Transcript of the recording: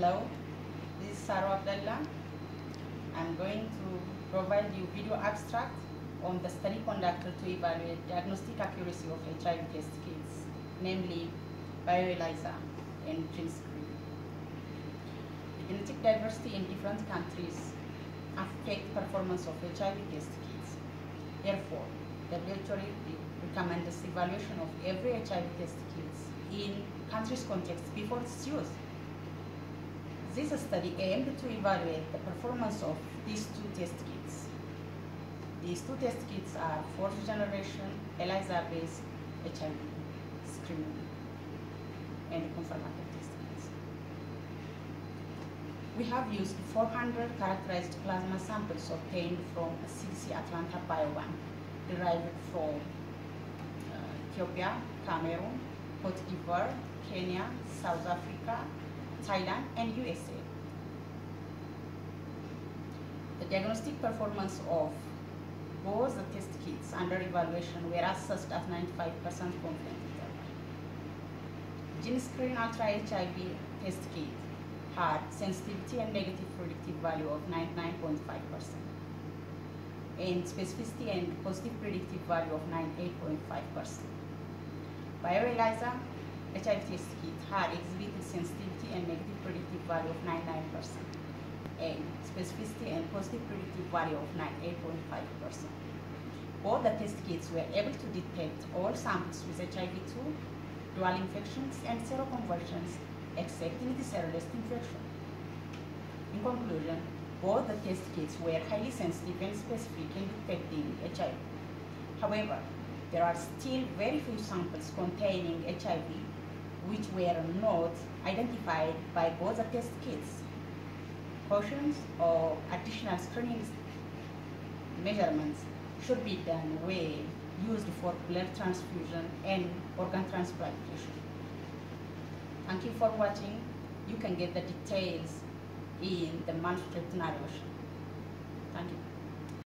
Hello, this is Sarah Abdallah. I'm going to provide you video abstract on the study conducted to evaluate diagnostic accuracy of HIV test kits, namely BioELISA and Genscreen. Genetic diversity in different countries affect performance of HIV test kits. Therefore, the WHO recommends evaluation of every HIV test kits in country's context before its use. This study aimed to evaluate the performance of these two test kits. These two test kits are fourth generation ELISA-based HIV screening and confirmatory test kits. We have used 400 characterized plasma samples obtained from CDC Atlanta Biobank, derived from uh, Ethiopia, Cameroon, Cote d'Ivoire, Kenya, South Africa, Thailand, and USA. The diagnostic performance of both the test kits under evaluation were assessed at 95% confidence interval. Genscreen Ultra HIV test kit had sensitivity and negative predictive value of 99.5% and specificity and positive predictive value of 98.5%. BioELISA HIV test kit had exhibited sensitivity and negative predictive value of 99% and specificity and positive predictive value of 98.5%. Both the test kits were able to detect all samples with HIV-2, dual infections, and seroconversions except in the seroless infection. In conclusion, both the test kits were highly sensitive and specific in detecting HIV. However, there are still very few samples containing HIV which were not identified by both test kits. Cautions or additional screening measurements should be done where used for blood transfusion and organ transplantation. Thank you for watching. You can get the details in the manuscript narration. Thank you.